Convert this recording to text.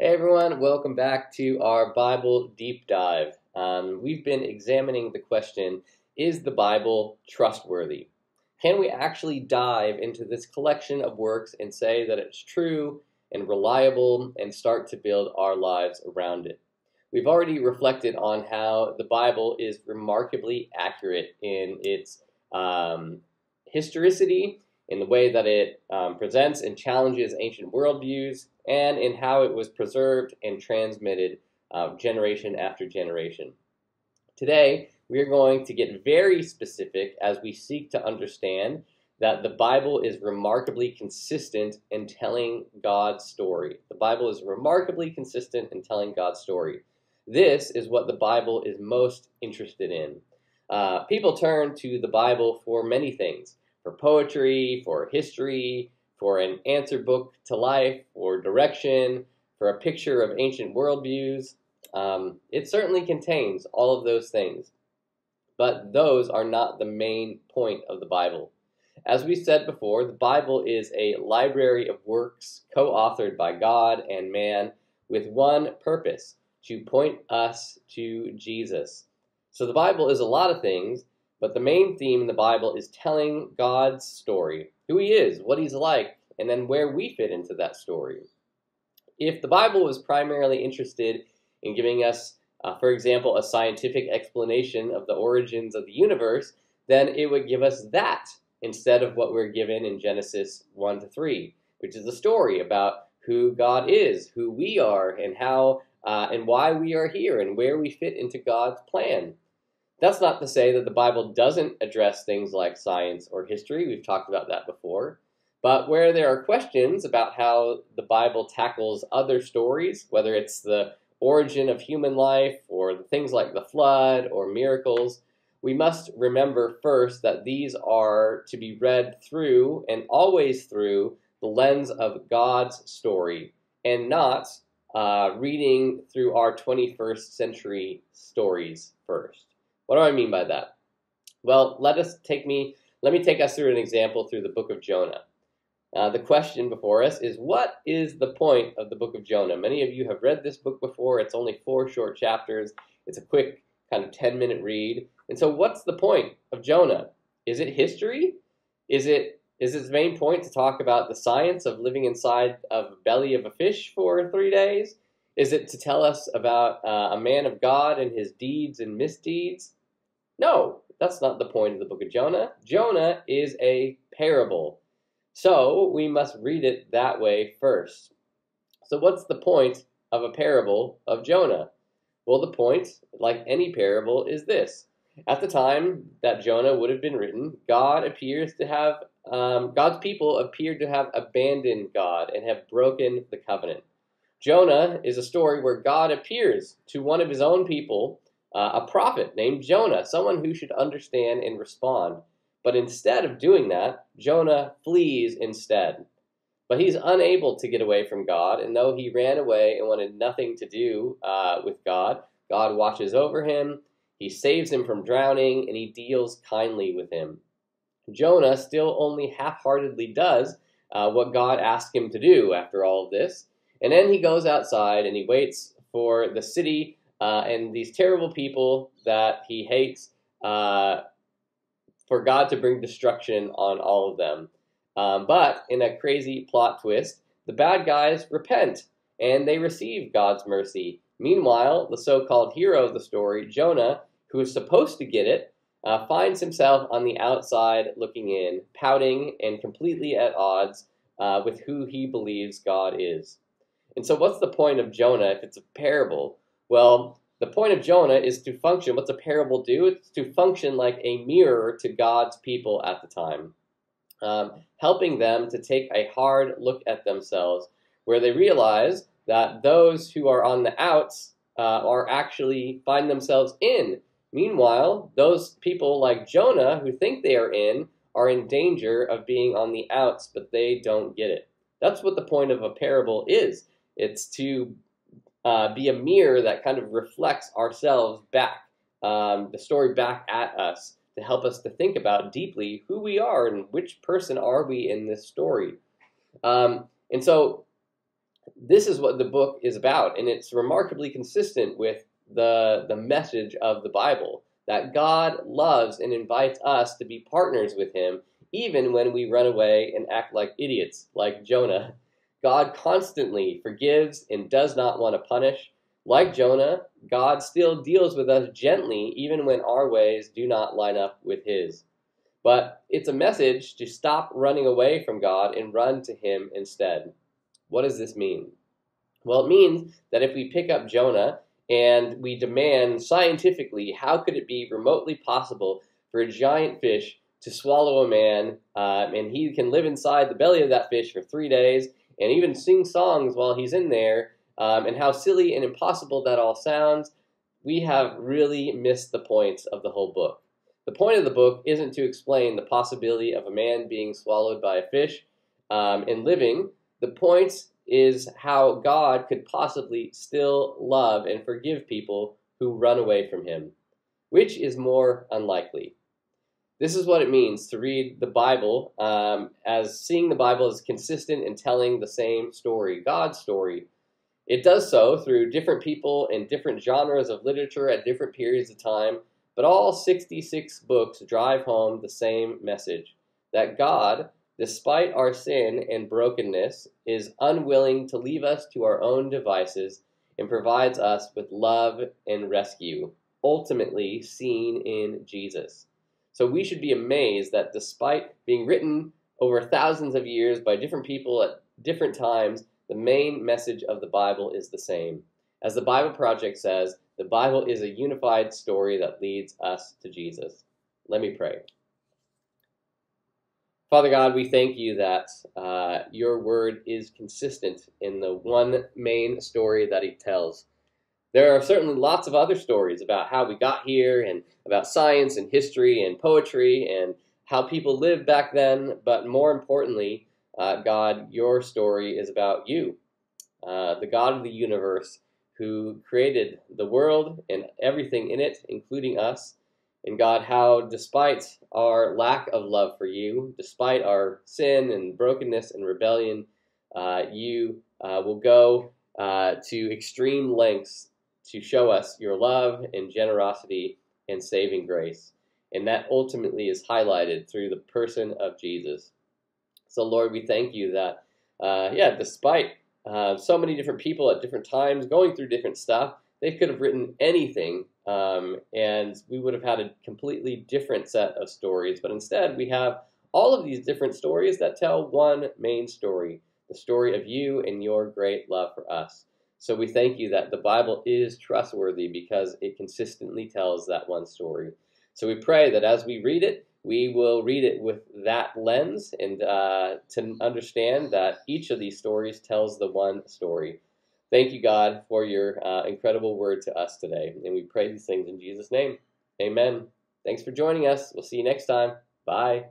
Hey everyone, welcome back to our Bible deep dive. Um, we've been examining the question Is the Bible trustworthy? Can we actually dive into this collection of works and say that it's true and reliable and start to build our lives around it? We've already reflected on how the Bible is remarkably accurate in its um, historicity in the way that it um, presents and challenges ancient worldviews, and in how it was preserved and transmitted uh, generation after generation. Today, we are going to get very specific as we seek to understand that the Bible is remarkably consistent in telling God's story. The Bible is remarkably consistent in telling God's story. This is what the Bible is most interested in. Uh, people turn to the Bible for many things for poetry, for history, for an answer book to life, or direction, for a picture of ancient worldviews. Um, it certainly contains all of those things, but those are not the main point of the Bible. As we said before, the Bible is a library of works co authored by God and man with one purpose to point us to Jesus. So the Bible is a lot of things, but the main theme in the Bible is telling God's story, who He is, what He's like, and then where we fit into that story. If the Bible was primarily interested in giving us, uh, for example, a scientific explanation of the origins of the universe, then it would give us that instead of what we're given in Genesis 1 to 3, which is a story about who God is, who we are, and how uh, and why we are here, and where we fit into God's plan. That's not to say that the Bible doesn't address things like science or history. We've talked about that before. But where there are questions about how the Bible tackles other stories, whether it's the origin of human life or things like the flood or miracles, we must remember first that these are to be read through and always through the lens of God's story and not uh, reading through our 21st century stories first. What do I mean by that? Well, let us take me let me take us through an example through the book of Jonah. Uh, the question before us is what is the point of the book of Jonah? Many of you have read this book before. It's only four short chapters. It's a quick kind of 10 minute read. And so what's the point of Jonah? Is it history? Is it is its main point to talk about the science of living inside of the belly of a fish for three days? Is it to tell us about uh, a man of God and his deeds and misdeeds? No, that's not the point of the book of Jonah. Jonah is a parable. So we must read it that way first. So, what's the point of a parable of Jonah? Well, the point, like any parable, is this. At the time that Jonah would have been written, God appears to have, um, God's people appeared to have abandoned God and have broken the covenant. Jonah is a story where God appears to one of his own people uh, a prophet named Jonah, someone who should understand and respond. But instead of doing that, Jonah flees instead. But he's unable to get away from God, and though he ran away and wanted nothing to do uh, with God, God watches over him, he saves him from drowning, and he deals kindly with him. Jonah still only half heartedly does uh, what God asked him to do after all of this. And then he goes outside and he waits for the city uh, and these terrible people that he hates uh, for God to bring destruction on all of them. Um, but in a crazy plot twist, the bad guys repent and they receive God's mercy. Meanwhile, the so called hero of the story, Jonah, who is supposed to get it, uh, finds himself on the outside looking in, pouting and completely at odds uh, with who he believes God is. And so, what's the point of Jonah if it's a parable? Well, the point of Jonah is to function. What's a parable do? It's to function like a mirror to God's people at the time, um, helping them to take a hard look at themselves, where they realize that those who are on the outs uh, are actually find themselves in. Meanwhile, those people like Jonah who think they are in are in danger of being on the outs, but they don't get it. That's what the point of a parable is. It's to uh, be a mirror that kind of reflects ourselves back, um, the story back at us to help us to think about deeply who we are and which person are we in this story. Um, and so this is what the book is about, and it's remarkably consistent with the, the message of the Bible that God loves and invites us to be partners with Him, even when we run away and act like idiots, like Jonah. God constantly forgives and does not want to punish. Like Jonah, God still deals with us gently, even when our ways do not line up with His. But it's a message to stop running away from God and run to Him instead. What does this mean? Well, it means that if we pick up Jonah and we demand scientifically how could it be remotely possible for a giant fish to swallow a man um, and he can live inside the belly of that fish for three days and even sing songs while he's in there um, and how silly and impossible that all sounds we have really missed the points of the whole book the point of the book isn't to explain the possibility of a man being swallowed by a fish um, and living the point is how God could possibly still love and forgive people who run away from Him. Which is more unlikely? This is what it means to read the Bible um, as seeing the Bible as consistent in telling the same story, God's story. It does so through different people in different genres of literature at different periods of time, but all 66 books drive home the same message that God despite our sin and brokenness, is unwilling to leave us to our own devices and provides us with love and rescue, ultimately seen in Jesus. So we should be amazed that despite being written over thousands of years by different people at different times, the main message of the Bible is the same. As the Bible Project says, the Bible is a unified story that leads us to Jesus. Let me pray. Father God, we thank you that uh, your word is consistent in the one main story that it tells. There are certainly lots of other stories about how we got here and about science and history and poetry and how people lived back then, but more importantly, uh, God, your story is about you, uh, the God of the universe who created the world and everything in it, including us, and God, how despite our lack of love for you, despite our sin and brokenness and rebellion, uh, you uh, will go uh, to extreme lengths to show us your love and generosity and saving grace. And that ultimately is highlighted through the person of Jesus. So, Lord, we thank you that, uh, yeah, despite uh, so many different people at different times going through different stuff, they could have written anything um, and we would have had a completely different set of stories. But instead, we have all of these different stories that tell one main story the story of you and your great love for us. So we thank you that the Bible is trustworthy because it consistently tells that one story. So we pray that as we read it, we will read it with that lens and uh, to understand that each of these stories tells the one story. Thank you, God, for your uh, incredible word to us today. And we pray these things in Jesus' name. Amen. Thanks for joining us. We'll see you next time. Bye.